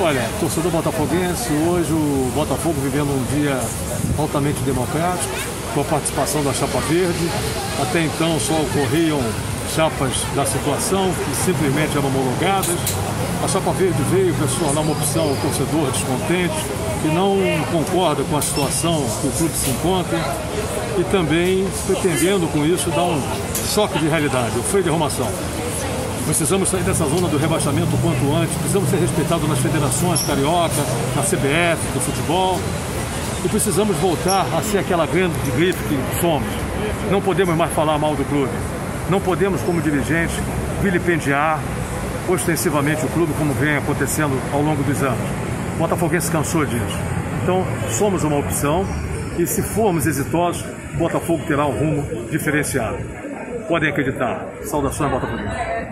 Olha, torcedor botafoguense, hoje o Botafogo vivendo um dia altamente democrático, com a participação da Chapa Verde. Até então só ocorriam chapas da situação, que simplesmente eram homologadas. A Chapa Verde veio para se tornar uma opção ao torcedor descontente, que não concorda com a situação que o clube se encontra, e também pretendendo com isso dar um choque de realidade, o freio de arrumação. Precisamos sair dessa zona do rebaixamento o quanto antes, precisamos ser respeitados nas federações carioca, na CBF, do futebol, e precisamos voltar a ser aquela grande gripe que somos. Não podemos mais falar mal do clube. Não podemos, como dirigentes, vilipendiar ostensivamente o clube, como vem acontecendo ao longo dos anos. O Botafoguense cansou disso. Então, somos uma opção e, se formos exitosos, o Botafogo terá um rumo diferenciado. Podem acreditar. Saudações, Botafoguense.